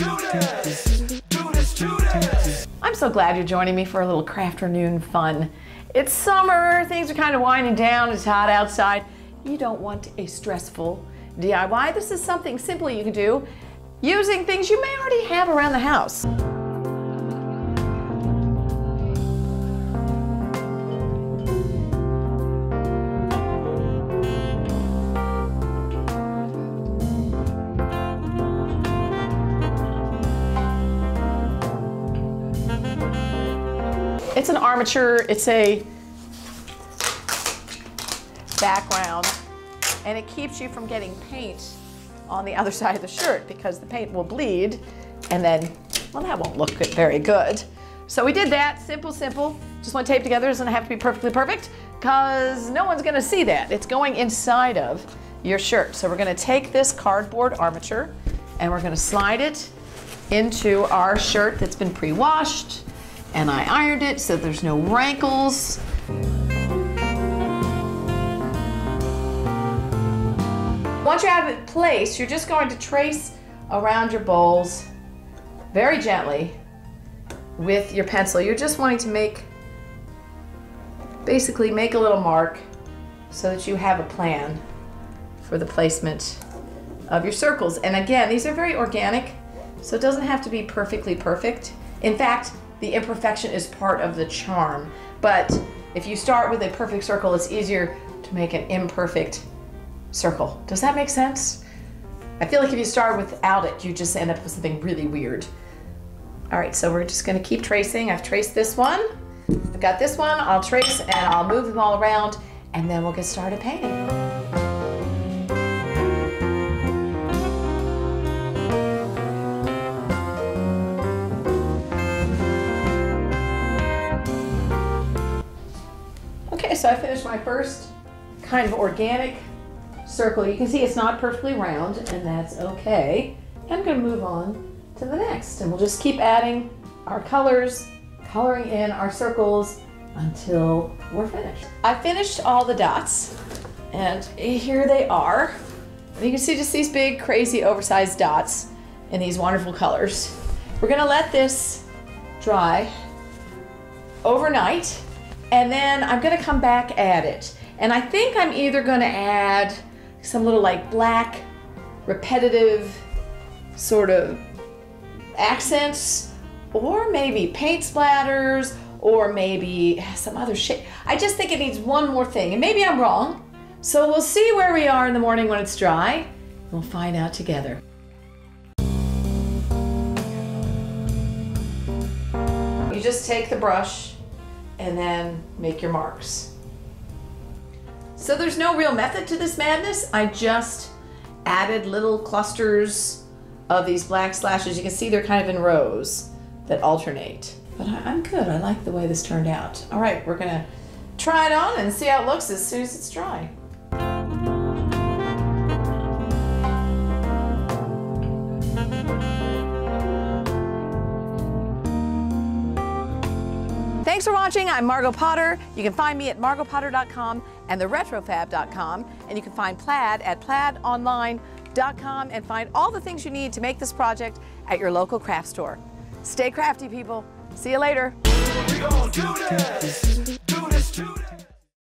I'm so glad you're joining me for a little craft crafternoon fun. It's summer, things are kind of winding down, it's hot outside. You don't want a stressful DIY. This is something simple you can do using things you may already have around the house. It's an armature, it's a background, and it keeps you from getting paint on the other side of the shirt because the paint will bleed and then, well, that won't look very good. So we did that, simple, simple. Just want to tape together, doesn't have to be perfectly perfect because no one's gonna see that. It's going inside of your shirt. So we're gonna take this cardboard armature and we're gonna slide it into our shirt that's been pre-washed and I ironed it so there's no rankles. Once you have it placed, you're just going to trace around your bowls very gently with your pencil. You're just wanting to make, basically make a little mark so that you have a plan for the placement of your circles. And again, these are very organic, so it doesn't have to be perfectly perfect. In fact, the imperfection is part of the charm. But if you start with a perfect circle, it's easier to make an imperfect circle. Does that make sense? I feel like if you start without it, you just end up with something really weird. All right, so we're just gonna keep tracing. I've traced this one. I've got this one, I'll trace and I'll move them all around and then we'll get started painting. Okay, so I finished my first kind of organic circle. You can see it's not perfectly round, and that's okay. I'm gonna move on to the next, and we'll just keep adding our colors, coloring in our circles until we're finished. I finished all the dots, and here they are. You can see just these big, crazy, oversized dots in these wonderful colors. We're gonna let this dry overnight, and then I'm gonna come back at it. And I think I'm either gonna add some little like black, repetitive sort of accents, or maybe paint splatters, or maybe some other shit. I just think it needs one more thing, and maybe I'm wrong. So we'll see where we are in the morning when it's dry. We'll find out together. You just take the brush and then make your marks. So there's no real method to this madness. I just added little clusters of these black slashes. You can see they're kind of in rows that alternate. But I, I'm good. I like the way this turned out. All right, we're gonna try it on and see how it looks as soon as it's dry. Thanks for watching. I'm Margot Potter. You can find me at margotpotter.com and theretrofab.com. And you can find Plaid at plaidonline.com and find all the things you need to make this project at your local craft store. Stay crafty, people. See you later.